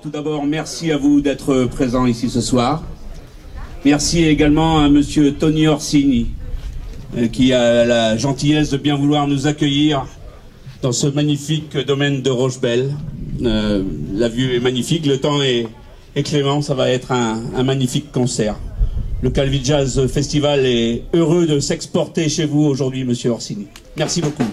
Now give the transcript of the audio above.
Tout d'abord, merci à vous d'être présent ici ce soir. Merci également à Monsieur Tony Orsini, euh, qui a la gentillesse de bien vouloir nous accueillir dans ce magnifique domaine de Rochebelle. Euh, la vue est magnifique, le temps est, est clément, ça va être un, un, magnifique concert. Le Calvi Jazz Festival est heureux de s'exporter chez vous aujourd'hui, Monsieur Orsini. Merci beaucoup.